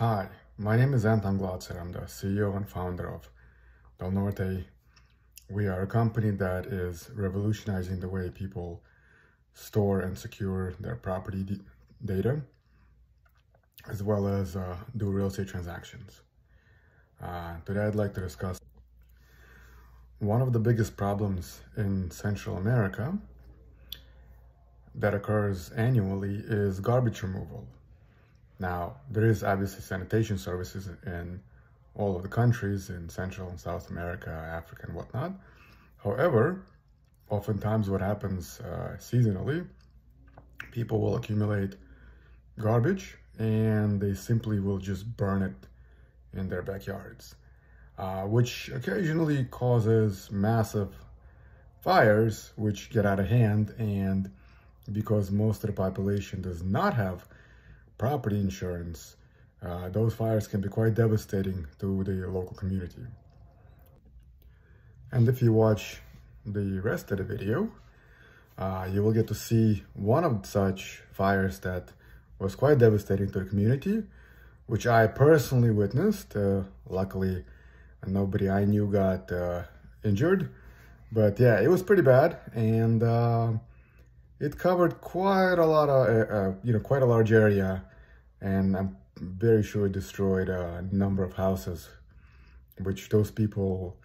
Hi, my name is Anton Glotser. I'm the CEO and founder of Delnorte. We are a company that is revolutionizing the way people store and secure their property data, as well as uh, do real estate transactions. Uh, today I'd like to discuss one of the biggest problems in Central America that occurs annually is garbage removal. Now, there is obviously sanitation services in all of the countries in Central and South America, Africa, and whatnot. However, oftentimes what happens uh, seasonally, people will accumulate garbage and they simply will just burn it in their backyards, uh, which occasionally causes massive fires, which get out of hand. And because most of the population does not have property insurance, uh, those fires can be quite devastating to the local community. And if you watch the rest of the video, uh, you will get to see one of such fires that was quite devastating to the community which I personally witnessed. Uh, luckily, nobody I knew got uh, injured. But yeah, it was pretty bad. And uh, it covered quite a lot of, uh, you know, quite a large area. And I'm very sure it destroyed a number of houses, which those people,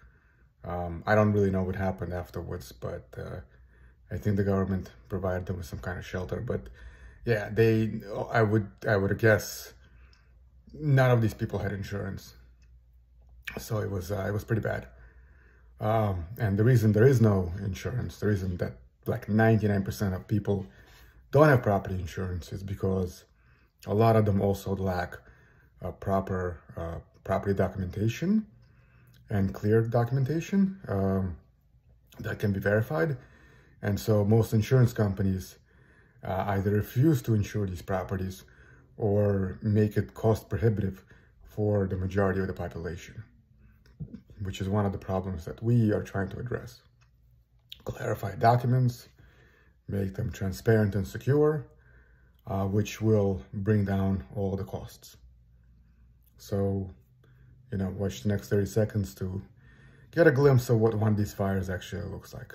um, I don't really know what happened afterwards, but uh, I think the government provided them with some kind of shelter. But yeah, they, I would, I would guess none of these people had insurance. So it was, uh, it was pretty bad. Um, and the reason there is no insurance, the reason that like 99% of people don't have property insurance is because a lot of them also lack uh, proper uh, property documentation and clear documentation um, that can be verified. And so most insurance companies uh, either refuse to insure these properties or make it cost prohibitive for the majority of the population, which is one of the problems that we are trying to address. Clarify documents, make them transparent and secure, uh, which will bring down all the costs. So, you know, watch the next 30 seconds to get a glimpse of what one of these fires actually looks like.